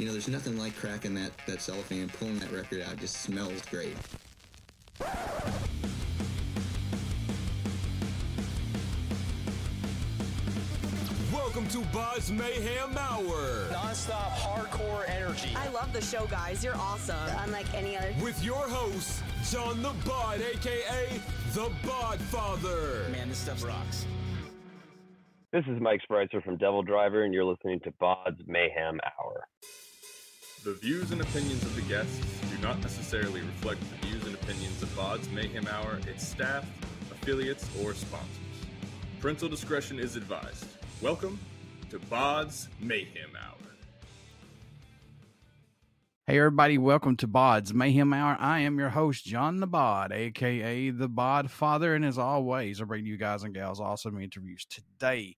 You know, there's nothing like cracking that, that cellophane, and pulling that record out. It just smells great. Welcome to Bod's Mayhem Hour Non-stop hardcore energy. I love the show, guys. You're awesome. unlike any other. with your host, John the Bod, aka the Bodfather. Man, this stuff rocks. This is Mike Spreitzer from Devil Driver, and you're listening to Bod's Mayhem Hour. The views and opinions of the guests do not necessarily reflect the views and opinions of Bod's Mayhem Hour, its staff, affiliates, or sponsors. Parental discretion is advised. Welcome to Bod's Mayhem Hour. Hey everybody, welcome to Bod's Mayhem Hour. I am your host, John the Bod, aka the Bod Father, and as always, I bring you guys and gals awesome interviews today.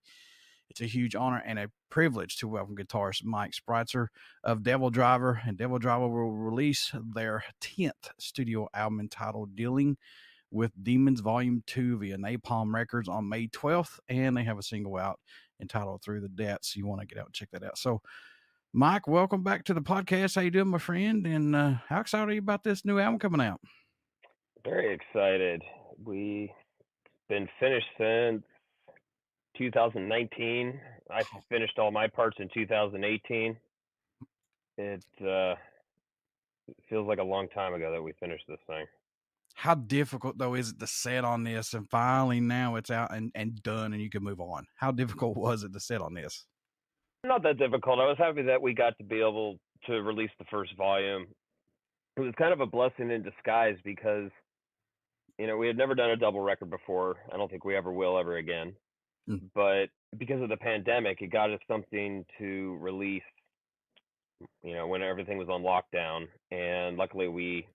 It's a huge honor and a privilege to welcome guitarist Mike Spreitzer of Devil Driver, and Devil Driver will release their 10th studio album entitled Dealing with Demons Volume 2 via Napalm Records on May 12th, and they have a single out entitled Through the Depths. You want to get out and check that out. So, Mike, welcome back to the podcast. How you doing, my friend? And uh, how excited are you about this new album coming out? Very excited. We've been finished since 2019. I finished all my parts in 2018. It uh, it feels like a long time ago that we finished this thing. How difficult though is it to set on this and finally now it's out and, and done and you can move on? How difficult was it to set on this? Not that difficult. I was happy that we got to be able to release the first volume. It was kind of a blessing in disguise because, you know, we had never done a double record before. I don't think we ever will ever again. Mhm. But because of the pandemic, it got us something to release, you know, when everything was on lockdown. And luckily we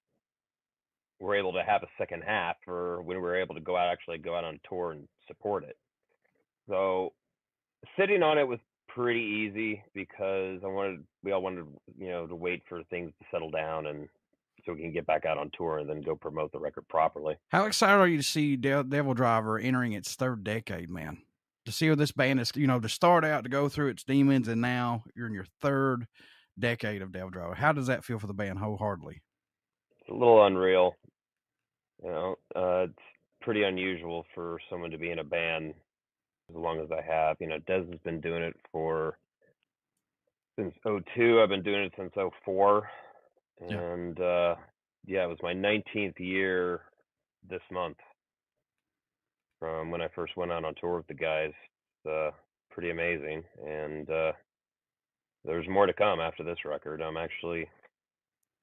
were able to have a second half for when we were able to go out, actually go out on tour and support it. So sitting on it was pretty easy because I wanted we all wanted you know to wait for things to settle down and so we can get back out on tour and then go promote the record properly. How excited are you to see De- Devil Driver entering its third decade, man? To see how this band is, you know, to start out to go through its demons, and now you're in your third decade of Devil Driver. How does that feel for the band wholeheartedly? It's a little unreal, you know. Uh, it's pretty unusual for someone to be in a band as long as I have. You know, Dez has been doing it for since 02. I've been doing it since '04, Yeah. and uh, yeah, it was my 19th year this month from when I first went out on tour with the guys. It's uh, pretty amazing, and uh, there's more to come after this record. I'm actually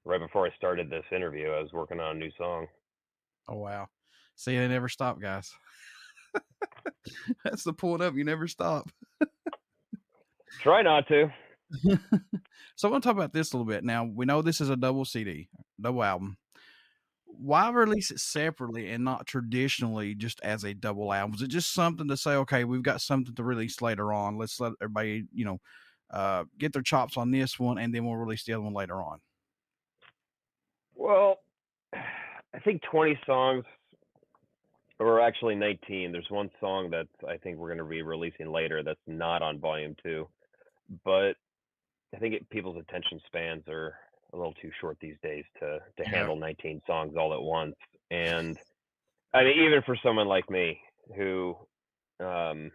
right before I started this interview, I was working on a new song. Oh wow! See, they never stop, guys. That's the point of you never stop. Try not to. so I want to talk about this a little bit. Now we know this is a double CD, double album. Why release it separately and not traditionally just as a double album? Was it just something to say, okay, we've got something to release later on. Let's let everybody, you know, uh, get their chops on this one, and then we'll release the other one later on. Well, I think 20 songs, or actually 19. There's one song that I think we're going to be releasing later that's not on volume two, but I think it, people's attention spans are a little too short these days to to Yeah. handle 19 songs all at once. And I mean, even for someone like me who um,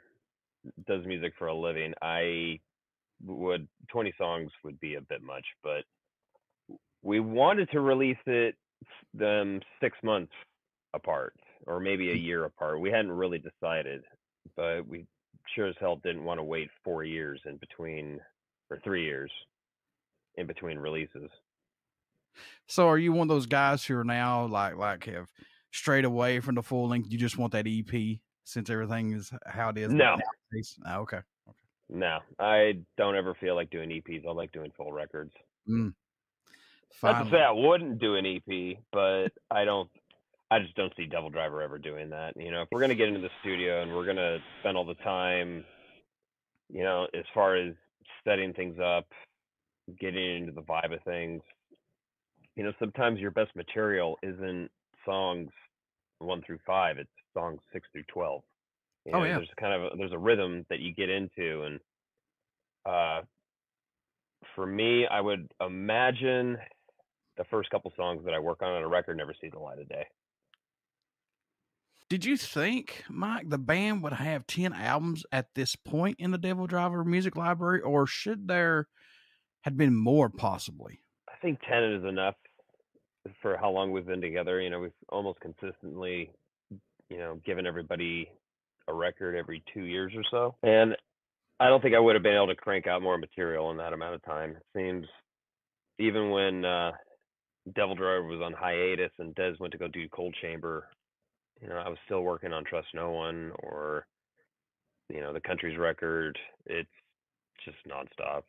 does music for a living, I would 20 songs would be a bit much, but we wanted to release it them six months apart or maybe a year apart. We hadn't really decided, but we sure as hell didn't want to wait four years in between or three years in between releases. So, are you one of those guys who are now like like have strayed away from the full length? You just want that EP since everything is how it is. No. nowadays? Ah, okay. No, I don't ever feel like doing EPs. I like doing full records. Not Fine. to say I wouldn't do an EP, but I don't. I just don't see Devil Driver ever doing that. You know, if we're gonna get into the studio and we're gonna spend all the time, you know, as far as setting things up, getting into the vibe of things, you know, sometimes your best material isn't songs one through five; it's songs six through twelve. You Oh, know, yeah. There's kind of a, there's a rhythm that you get into, and uh, for me, I would imagine the first couple songs that I work on on a record never see the light of day. Did you think, Mike, the band would have 10 albums at this point in the Devil Driver music library, or should there have been more possibly? I think 10 is enough for how long we've been together. You know, we've almost consistently, you know, given everybody a record every two years or so. And I don't think I would have been able to crank out more material in that amount of time. It seems even when uh, Devil Driver was on hiatus and Dez went to go do Coal Chamber, you know, I was still working on Trust No One or, you know, the country's record. It's just nonstop.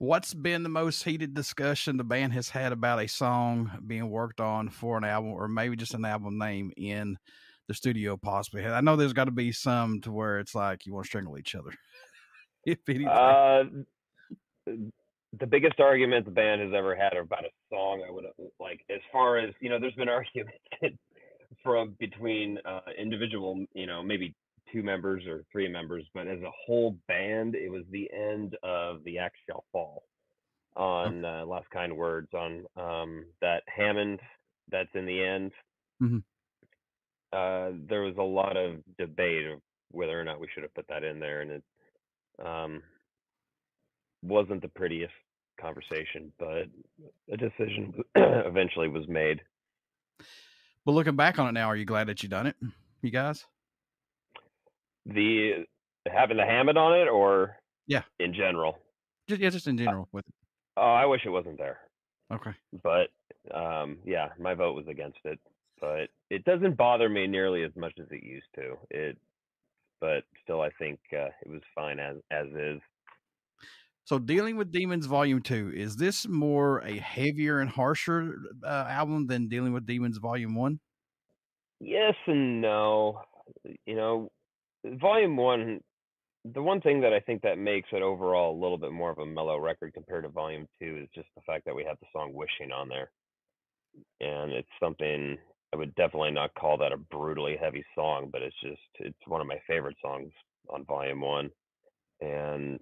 What's been the most heated discussion the band has had about a song being worked on for an album or maybe just an album name in the studio possibly? I know there's got to be some to where it's like you want to strangle each other. if anything. Uh, the biggest argument the band has ever had about a song, I would like, as far as you know, there's been arguments from between uh, individual, you know, maybe two members or three members, but as a whole band, it was the end of the Axe Shall Fall on uh, Last Kind Words on um, that Hammond that's in the end. Mhm. Uh, there was a lot of debate of whether or not we should have put that in there, and it um, wasn't the prettiest conversation, but a decision eventually was made. but looking back on it now, are you glad that you done it, you guys? The having the Hammond on it, or Yeah. in general. Just, yeah, just in general with it. Oh, I wish it wasn't there. Okay. but um, yeah, my vote was against it. But it doesn't bother me nearly as much as it used to. It, but still, I think uh, it was fine as as is. So, Dealing with Demons Volume 2, is this more a heavier and harsher uh, album than Dealing with Demons Volume 1? Yes and no. You know, volume one. The one thing that I think that makes it overall a little bit more of a mellow record compared to volume two is just the fact that we have the song "Wishing" on there, and it's something I would definitely not call that a brutally heavy song, but it's just it's one of my favorite songs on volume one, and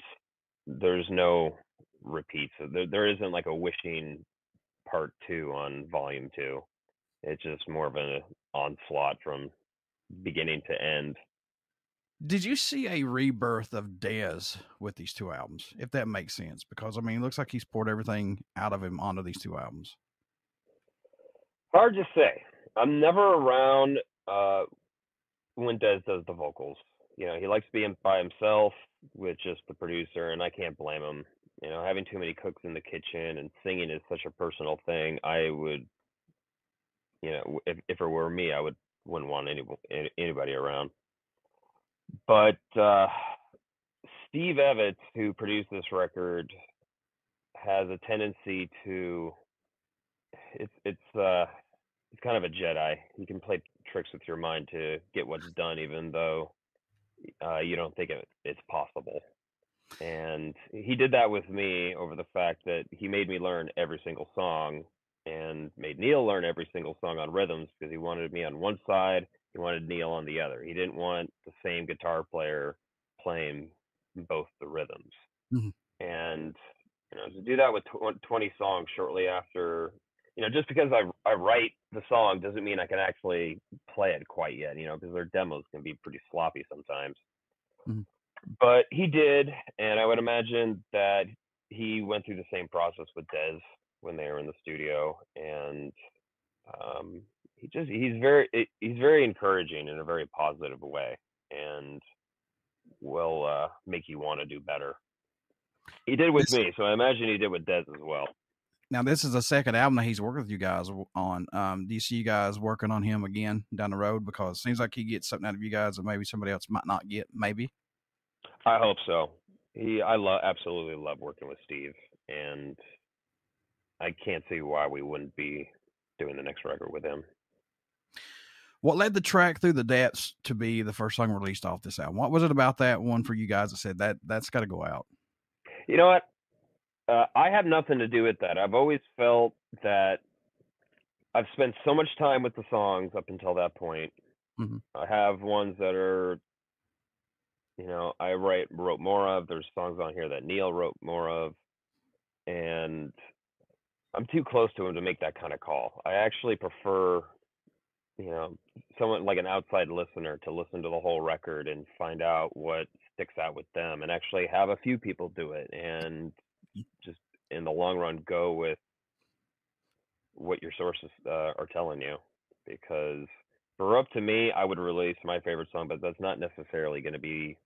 there's no repeats. There there isn't like a "Wishing" part two on volume two. It's just more of an onslaught from beginning to end. Did you see a rebirth of Dez with these two albums, if that makes sense? Because, I mean, it looks like he's poured everything out of him onto these two albums. Hard to say. I'm never around uh, when Dez does the vocals. You know, he likes being by himself with just the producer, and I can't blame him. You know, having too many cooks in the kitchen and singing is such a personal thing. I would, you know, if if it were me, I would wouldn't want any- anybody around. But uh, Steve Evetts, who produced this record, has a tendency to it's it's uh kind of a Jedi. He can play tricks with your mind to get what's done, even though uh, you don't think it, it's possible. And he did that with me over the fact that he made me learn every single song and made Neal learn every single song on rhythms because he wanted me on one side, he wanted Neal on the other. He didn't want the same guitar player playing both the rhythms. Mhm. And you know, to do that with tw- 20 songs shortly after you know, just because I I write the song doesn't mean I can actually play it quite yet. You know, because their demos can be pretty sloppy sometimes. Mhm. But he did, and I would imagine that he went through the same process with Dez when they were in the studio, and um, he just he's very he's very encouraging in a very positive way, and will uh, make you want to do better. He did with This- me, so I imagine he did with Dez as well. Now, this is the second album that he's working with you guys on. Um, do you see you guys working on him again down the road? Because it seems like he gets something out of you guys that maybe somebody else might not get, maybe. I hope so. He, I love, absolutely love working with Steve, and I can't see why we wouldn't be doing the next record with them. What led the track through the depths to be the first song released off this album? What was it about that one for you guys that said that that's got to go out? You know what? Uh, I have nothing to do with that. I've always felt that I've spent so much time with the songs up until that point. Mhm. I have ones that are you know I write wrote more of. There's songs on here that Neal wrote more of, and I'm too close to him to make that kind of call. I actually prefer, you know, someone like an outside listener to listen to the whole record and find out what sticks out with them, and actually have a few people do it, and just in the long run go with what your sources uh, are telling you. Because for up to me, I would release my favorite song, but that's not necessarily going to be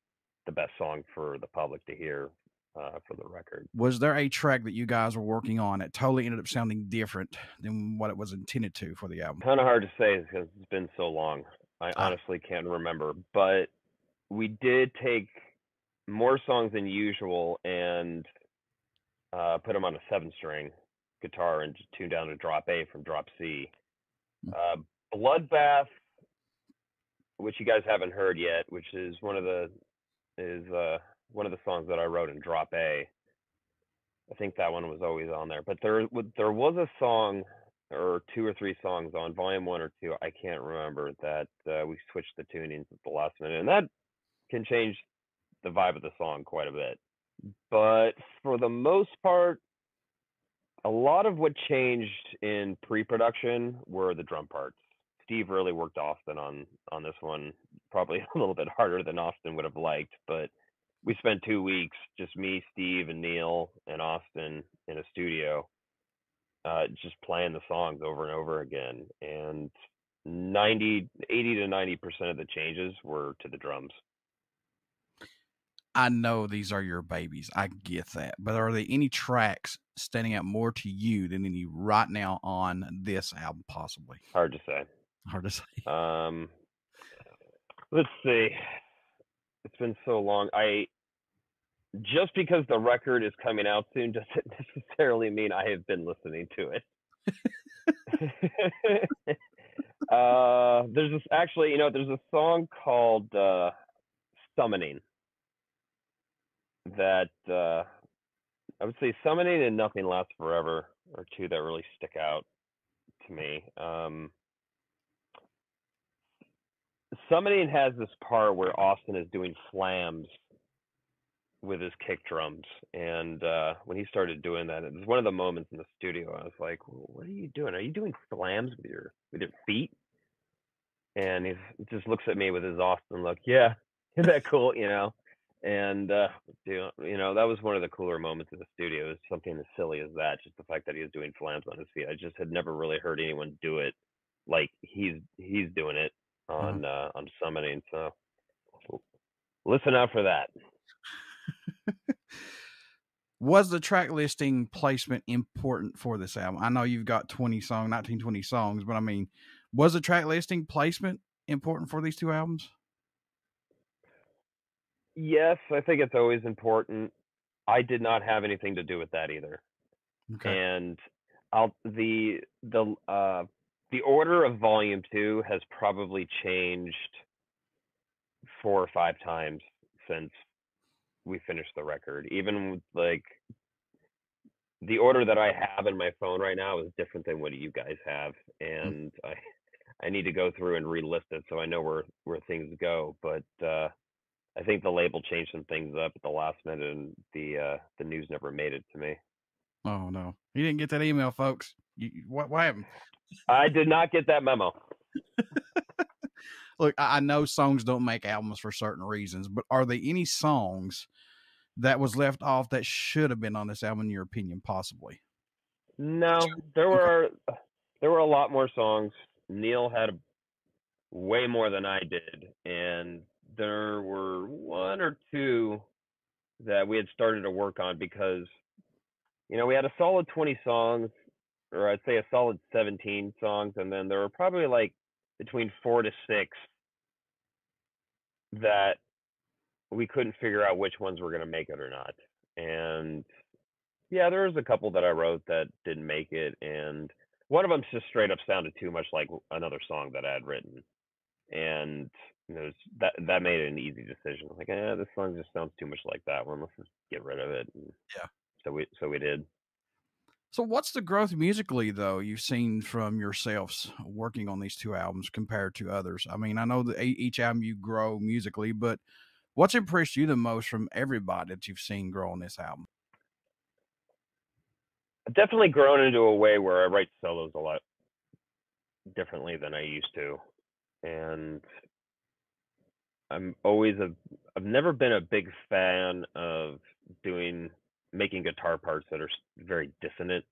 the best song for the public to hear uh, for the record. Was there a track that you guys were working on that totally ended up sounding different than what it was intended to for the album? Kind of hard to say because it's been so long. I honestly can't remember, but we did take more songs than usual and uh, put them on a seven-string guitar and just tune down to drop A from drop C. Uh, Bloodbath, which you guys haven't heard yet, which is one of the is uh, one of the songs that I wrote in drop A. I think that one was always on there, but there there was a song or two or three songs on volume one or two. I can't remember that uh, we switched the tunings at the last minute, and that can change the vibe of the song quite a bit. But for the most part, a lot of what changed in pre-production were the drum parts. Steve really worked Austin on on this one, probably a little bit harder than Austin would have liked, but we spent two weeks, just me, Steve, and Neal and Austin in a studio, uh, just playing the songs over and over again. And 90, 80 to 90% of the changes were to the drums. I know these are your babies. I get that. But are there any tracks standing out more to you than any right now on this album, possibly? Hard to say. Hard to say. Um, let's see. It's been so long. I just because the record is coming out soon doesn't necessarily mean I have been listening to it. uh, there's this actually, you know, there's a song called uh, "Summoning" that uh, I would say "Summoning" and "Nothing Lasts Forever" are two that really stick out to me. Um, Summoning has this part where Austin is doing slams with his kick drums, and uh, when he started doing that, it was one of the moments in the studio. I was like, "What are you doing? Are you doing slams with your with your feet?" And he just looks at me with his Austin look. Yeah, isn't that cool? You know. And uh, you know, that was one of the cooler moments in the studio. It was something as silly as that, just the fact that he was doing slams on his feet. I just had never really heard anyone do it like he's he's doing it on uh, on summoning. So listen out for that. Was the track listing placement important for this album? I know you've got 20 songs, 19, 20 songs, but I mean, was the track listing placement important for these two albums? Yes, I think it's always important. I did not have anything to do with that either. Okay. And I'll the the uh the order of volume 2 has probably changed four or five times since we finished the record. Even with like the order that I have in my phone right now is different than what you guys have and I I need to go through and relist it so I know where where things go, but uh I think the label changed some things up at the last minute and the uh the news never made it to me. Oh, no. You didn't get that email, folks. You, you- what, what happened? I did not get that memo. Look, I know songs don't make albums for certain reasons, but are there any songs that was left off that should have been on this album, in your opinion, possibly? No, there were there were a lot more songs. Neal had way more than I did, and there were one or two that we had started to work on because you know we had a solid 20 songs or I'd say a solid 17 songs and then there were probably like between 4 to 6 that we couldn't figure out which ones were going to make it or not. And yeah, there was a couple that I wrote that didn't make it, and one of them just straight up sounded too much like another song that I had written, and that that made it an easy decision. Like, eh, this song just sounds too much like that one. Let's just get rid of it. And Yeah. So we so we did. So, what's the growth musically, though, you've seen from yourselves working on these two albums compared to others? I mean, I know that each album you grow musically, but What's impressed you the most from everybody that you've seen grow on this album? I've definitely grown into a way where I write solos a lot differently than I used to, and I'm always a. I've never been a big fan of doing making guitar parts that are very dissonant,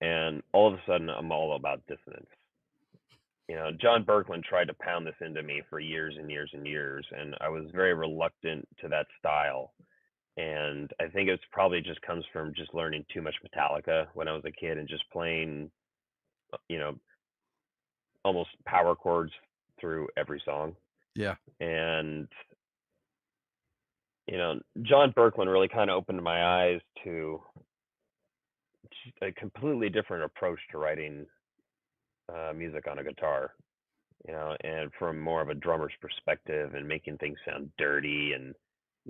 and all of a sudden I'm all about dissonance. You know, John Boecklin tried to pound this into me for years and years and years, and I was very reluctant to that style. And I think it's probably just comes from just learning too much Metallica when I was a kid and just playing, uh, you know, almost power chords through every song Yeah. and you know john Boecklin really kind of opened my eyes to a completely different approach to writing uh, music on a guitar you know and from more of a drummer's perspective and making things sound dirty and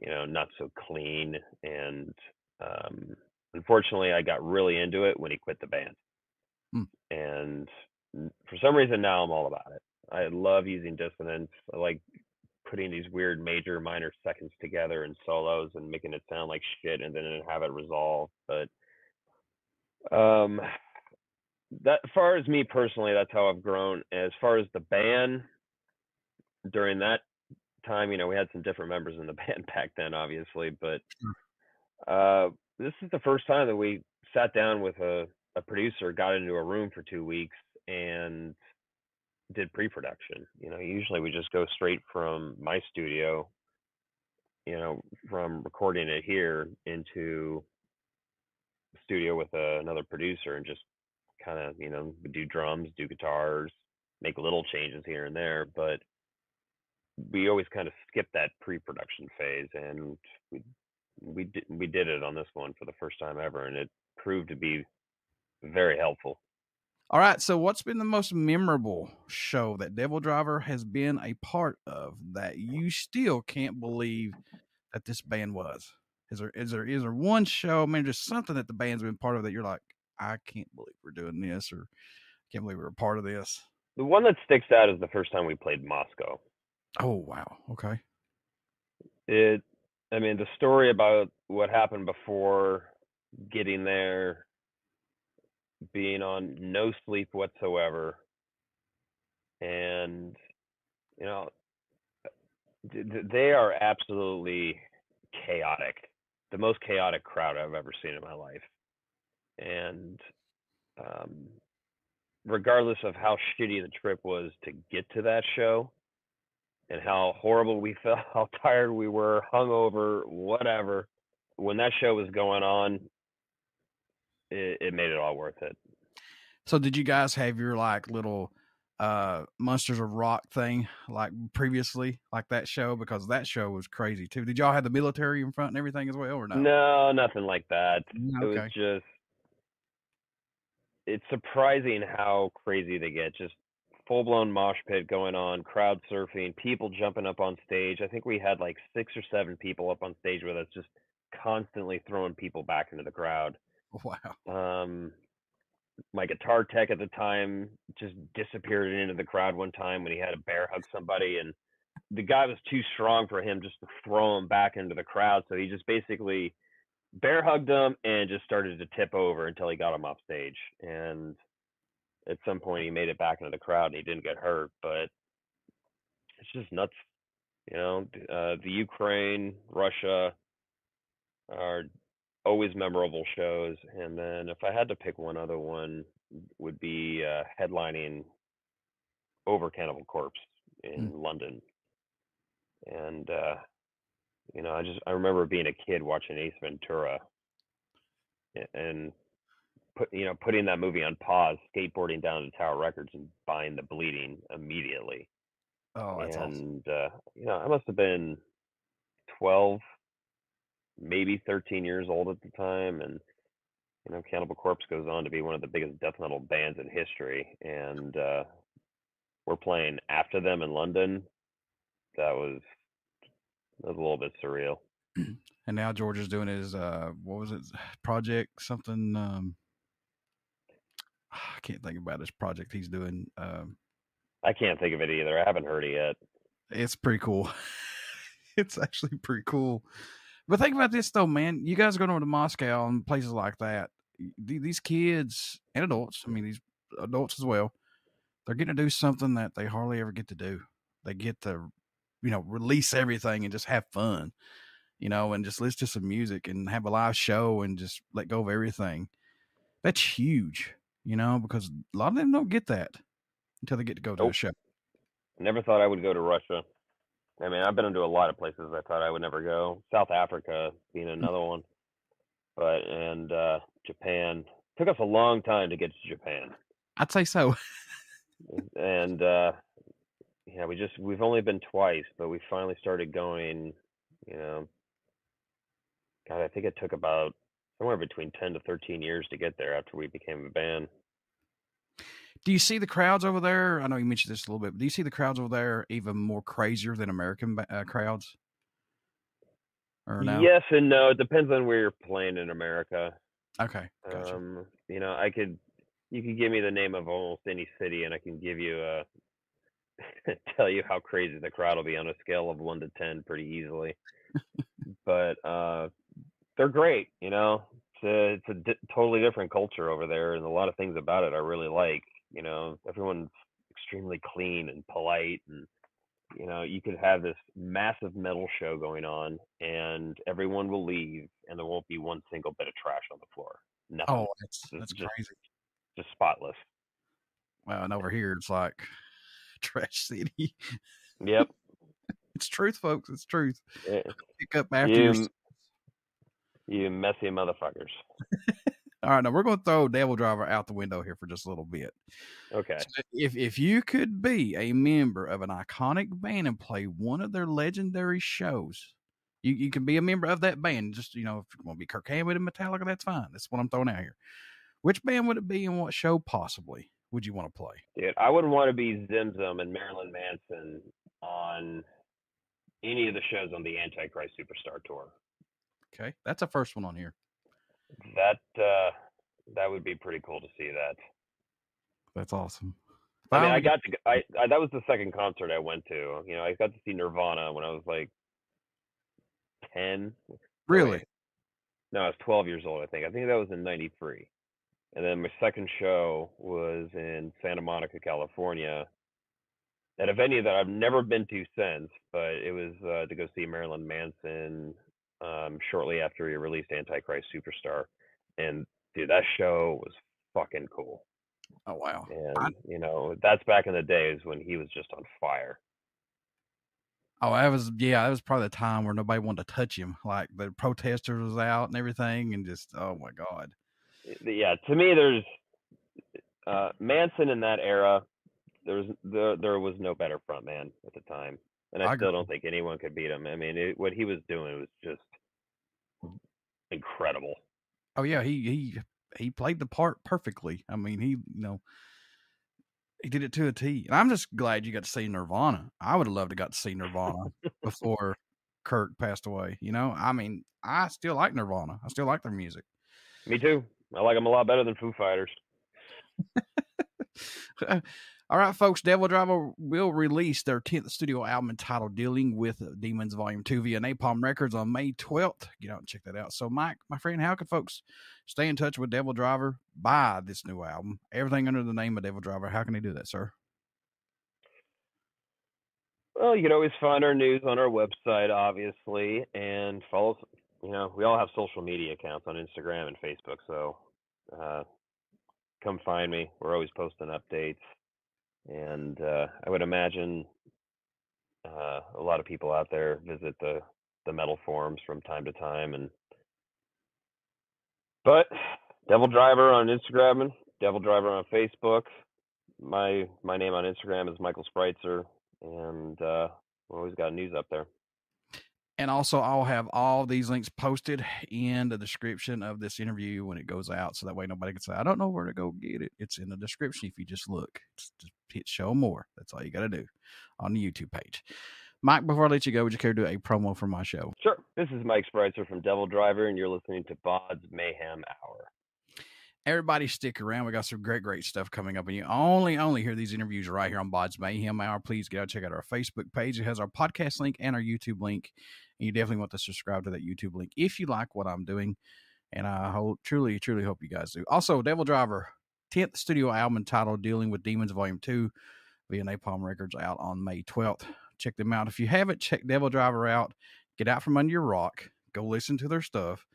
you know not so clean. And um unfortunately i got really into it when he quit the band. Hmm. and for some reason now i'm all about it. I love using dissonance. I like putting these weird major minor seconds together in solos and making it sound like shit and then have it resolve but um that as far as me personally that's how i've grown. As far as the band during that time you know we had some different members in the band back then obviously but uh this is the first time that we sat down with a, a producer got into a room for two weeks and did pre-production you know usually we just go straight from my studio you know from recording it here into studio with uh, another producer and just kind of you know do drums do guitars make little changes here and there but we always kind of skip that pre-production phase and we we did, we did it on this one for the first time ever and it proved to be very helpful All right. So, what's been the most memorable show that Devil Driver has been a part of that you still can't believe that this band was? Is there is there is there one show? I mean, just something that the band's been part of that you're like, I can't believe we're doing this, or I can't believe we're a part of this. the one that sticks out is the first time we played moscow Oh wow. Okay. it i mean the story about what happened before getting there being on no sleep whatsoever and you know th- th- they are absolutely chaotic the most chaotic crowd i've ever seen in my life and um regardless of how shitty the trip was to get to that show and how horrible we felt, how tired we were, hungover, whatever. When that show was going on, it, it made it all worth it. So, did you guys have your like little uh Monsters of Rock thing like previously, like that show? Because that show was crazy too. Did y'all have the military in front and everything as well, or no? No, nothing like that. No, It was just, it's surprising how crazy they get. Just full blown mosh pit going on, crowd surfing, people jumping up on stage. I think we had like six or seven people up on stage with us, just constantly throwing people back into the crowd. Wow. Um, my guitar tech at the time just disappeared into the crowd one time when he had a bear hug somebody, and the guy was too strong for him just to throw him back into the crowd. So he just basically bear hugged him and just started to tip over until he got him off stage. And at some point, he made it back into the crowd and he didn't get hurt, but it's just nuts. You know, uh, the Ukraine, Russia are always memorable shows. And then if I had to pick one other one, would be uh, headlining over Cannibal Corpse in London. And uh, you know, I just I remember being a kid watching Ace Ventura, and put you know putting that movie on pause, skateboarding down to Tower Records and buying the Bleeding immediately. Oh, that's awesome. and uh, you know, I must have been twelve, maybe thirteen years old at the time, and you know, Cannibal Corpse goes on to be one of the biggest death metal bands in history, and uh, we're playing after them in London. That was that was a little bit surreal. And now George is doing his uh what was it project something um I can't think about his project he's doing. Um I can't think of it either. I haven't heard it yet. it's pretty cool. it's actually pretty cool. But think about this though, man. You guys are going over to Moscow and places like that. These kids and adults, I mean, these adults as well, they're getting to do something that they hardly ever get to do. They get to, you know, release everything and just have fun, you know, and just listen to some music and have a live show and just let go of everything. That's huge, you know, because a lot of them don't get that until they get to go to a show. Never thought I would go to Russia. I mean, I've been to a lot of places I thought I would never go. South Africa being another one, but and uh, Japan took us a long time to get to Japan, I'd say so. and uh, yeah, we just we've only been twice, but we finally started going. You know, God, I think it took about somewhere between ten to thirteen years to get there after we became a band. Do you see the crowds over there? I know you mentioned this a little bit, but do you see the crowds over there even more crazier than American uh, crowds? Or no? Yes and no. It depends on where you're playing in America. Okay. Gotcha. Um, you know, I could, you could give me the name of almost any city, and I can give you a, tell you how crazy the crowd will be on a scale of one to ten pretty easily. but uh, they're great. You know, it's a, it's a di- totally different culture over there, and a lot of things about it I really like. You know, everyone's extremely clean and polite, and you know, you could have this massive metal show going on, and everyone will leave, and there won't be one single bit of trash on the floor. Nothing. oh, that's that's just- crazy. just spotless. Well, and over here it's like trash city. Yep. It's truth, folks. It's truth. Eh, Pick up after you, you messy motherfuckers. All right, now we're going to throw Devil Driver out the window here for just a little bit. Okay. So if if you could be a member of an iconic band and play one of their legendary shows, you, you can be a member of that band. Just you know, if you want to be Kirk Hammett and Metallica, that's fine. That's what I'm throwing out here. Which band would it be, and what show possibly would you want to play? Dude, I wouldn't want to be Zim Zum and Marilyn Manson on any of the shows on the Antichrist Superstar tour. Okay, that's a first one on here. That uh that would be pretty cool to see that. That's awesome. I mean, I got to. I, I that was the second concert I went to. You know, I got to see Nirvana when I was like ten. Really. No, I was twelve years old. I think. I think that was in '93. And then my second show was in Santa Monica, California, at a venue that I've never been to since. But it was uh, to go see Marilyn Manson um, shortly after he released Antichrist Superstar, and dude, that show was fucking cool. Oh wow. And you know, that's back in the days when he was just on fire. Oh, that was yeah. That was probably the time where nobody wanted to touch him. Like the protesters was out and everything, and just oh my god. yeah to me there's uh manson in that era there's there, there was no better front man at the time and i, I still agree. don't think anyone could beat him i mean it, what he was doing was just mm. incredible Oh yeah, he he he played the part perfectly. I mean, he you know he did it to a T. And I'm just glad you got to see Nirvana. I would have loved to got to see Nirvana before Kirk passed away. You know, I mean, I still like Nirvana. I still like their music. me too i like them a lot better than foo fighters uh, All right, folks. Devil Driver will release their 10th studio album entitled Dealing with Demons Volume 2 via Napalm Records on May 12th. Get out and check that out. So, Mike, my friend, how can folks stay in touch with Devil Driver, buy this new album, everything under the name of Devil Driver? How can they do that, sir? well you can always find our news on our website obviously and follow us you know we all have social media accounts on instagram and facebook so uh come find me we're always posting updates and uh i would imagine uh a lot of people out there visit the the metal forums from time to time and but devil driver on instagram devil driver on facebook my my name on instagram is michael spreitzer and uh always got news up there And also, I'll have all these links posted in the description of this interview when it goes out. So that way nobody can say, I don't know where to go get it. It's in the description if you just look. Just, just hit show more. That's all you got to do on the YouTube page. Mike, before I let you go, would you care to do a promo for my show? Sure. This is Mike Spreitzer from Devil Driver, and you're listening to Bod's Mayhem Hour. everybody stick around. We got some great, great stuff coming up. And you only, only hear these interviews right here on Bod's Mayhem Hour. Please get out, check out our Facebook page. It has our podcast link and our YouTube link. You definitely want to subscribe to that YouTube link if you like what I'm doing. And I hope, truly, truly hope you guys do. Also, Devil Driver, 10th studio album entitled Dealing with Demons Volume 2 via Napalm Records out on May 12th. Check them out. If you haven't checked Devil Driver out, get out from under your rock, go listen to their stuff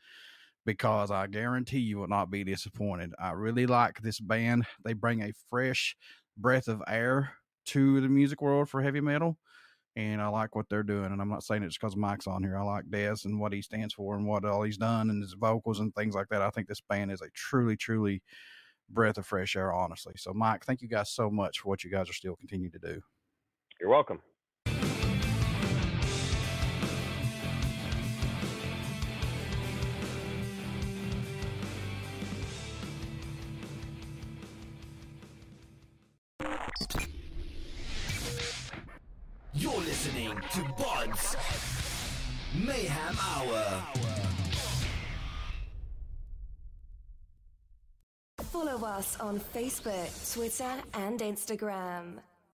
because I guarantee you will not be disappointed. I really like this band. They bring a fresh breath of air to the music world for heavy metal. And I like what they're doing. And I'm not saying it's because Mike's on here. I like Dez and what he stands for and what all he's done and his vocals and things like that. I think this band is a truly, truly breath of fresh air, honestly. So, Mike, thank you guys so much for what you guys are still continuing to do. You're welcome. Bod's Mayhem Hour. Follow us on Facebook, Twitter, and Instagram.